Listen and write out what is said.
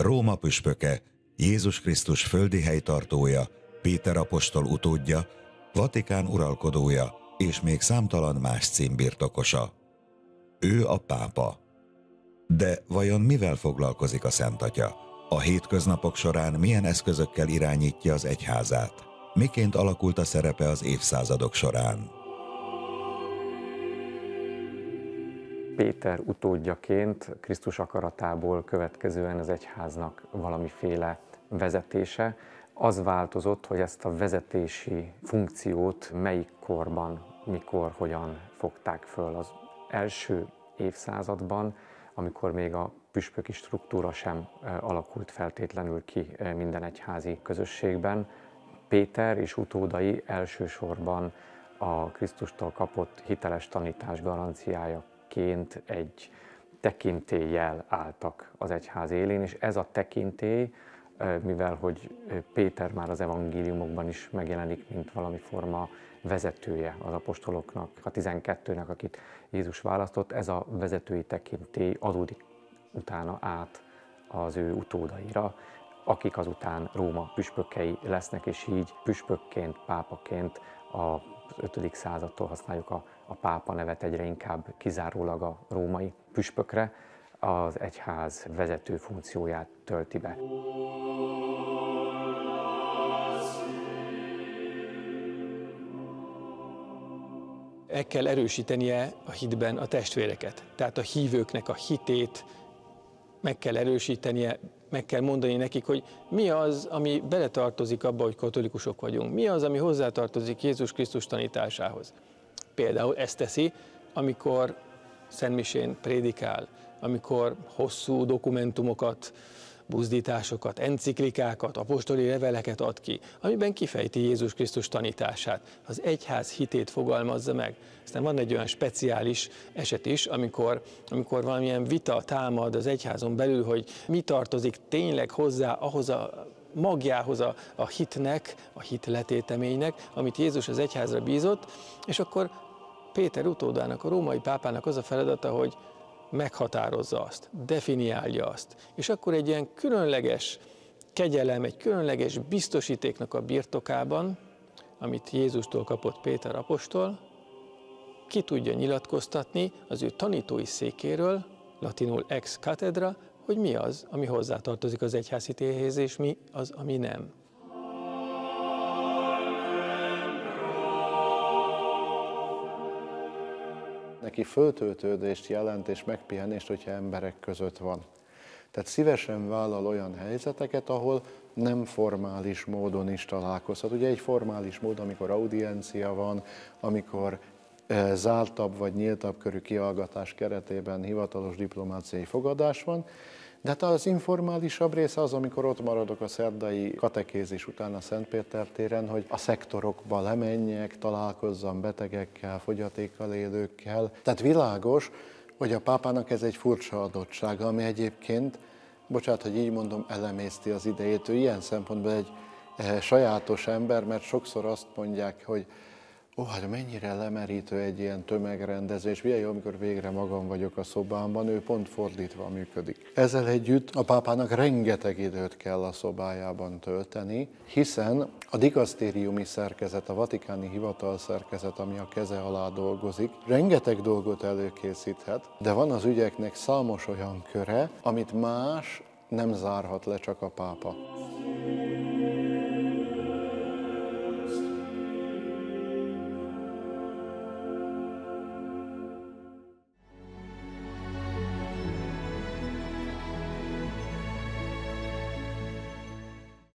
Róma püspöke, Jézus Krisztus földi helytartója, Péter apostol utódja, Vatikán uralkodója és még számtalan más címbirtokosa. Ő a pápa. De vajon mivel foglalkozik a Szent Atya? A hétköznapok során milyen eszközökkel irányítja az egyházát? Miként alakult a szerepe az évszázadok során? Péter utódjaként Krisztus akaratából következően az egyháznak valamiféle vezetése. Az változott, hogy ezt a vezetési funkciót melyik korban, mikor, hogyan fogták föl az első évszázadban, amikor még a püspöki struktúra sem alakult feltétlenül ki minden egyházi közösségben. Péter és utódai elsősorban a Krisztustól kapott hiteles tanítás garanciájaként egy tekintéllyel álltak az egyház élén, és ez a tekintély, mivel hogy Péter már az evangéliumokban is megjelenik, mint valami forma vezetője az apostoloknak, a 12-nek, akit Jézus választott, ez a vezetői tekintély adódik utána át az ő utódaira, akik azután Róma püspökei lesznek, és így püspökként, pápaként a 5. századtól használjuk a, a pápa nevet egyre inkább kizárólag a római püspökre, az egyház vezető funkcióját tölti be. Meg kell erősítenie a hitben a testvéreket. Tehát a hívőknek a hitét meg kell erősítenie, meg kell mondani nekik, hogy mi az, ami beletartozik abba, hogy katolikusok vagyunk. Mi az, ami hozzátartozik Jézus Krisztus tanításához. Például ezt teszi, amikor Szentmisén prédikál, amikor hosszú dokumentumokat, buzdításokat, enciklikákat, apostoli leveleket ad ki, amiben kifejti Jézus Krisztus tanítását. Az egyház hitét fogalmazza meg. Aztán van egy olyan speciális eset is, amikor, amikor valamilyen vita támad az egyházon belül, hogy mi tartozik tényleg hozzá ahhoz a magjához a, a hitnek, a hit letéteménynek, amit Jézus az egyházra bízott, és akkor Péter utódának, a római pápának az a feladata, hogy meghatározza azt, definiálja azt, és akkor egy ilyen különleges kegyelem, egy különleges biztosítéknak a birtokában, amit Jézustól kapott Péter apostol, ki tudja nyilatkoztatni az ő tanítói székéről, latinul ex cathedra, hogy mi az, ami hozzátartozik az egyházhitéhez, és mi az, ami nem. Neki föltöltődést jelent és megpihenést, hogyha emberek között van. Tehát szívesen vállal olyan helyzeteket, ahol nem formális módon is találkozhat. Ugye egy formális mód, amikor audiencia van, amikor eh, zártabb vagy nyíltabb körű kiallgatás keretében hivatalos diplomáciai fogadás van, de hát az informálisabb része az, amikor ott maradok a szerdai katekézis után a Szentpéter téren, hogy a szektorokba lemenjek, találkozzam betegekkel, fogyatékkal élőkkel. Tehát világos, hogy a pápának ez egy furcsa adottsága, ami egyébként, bocsánat, hogy így mondom, elemészti az idejét. Ő ilyen szempontból egy eh, sajátos ember, mert sokszor azt mondják, hogy Ó, hát mennyire lemerítő egy ilyen tömegrendezés, milyen jó, amikor végre magam vagyok a szobámban, ő pont fordítva működik. Ezzel együtt a pápának rengeteg időt kell a szobájában tölteni, hiszen a dikasztériumi szerkezet, a vatikáni hivatal szerkezet, ami a keze alá dolgozik, rengeteg dolgot előkészíthet, de van az ügyeknek számos olyan köre, amit más nem zárhat le csak a pápa.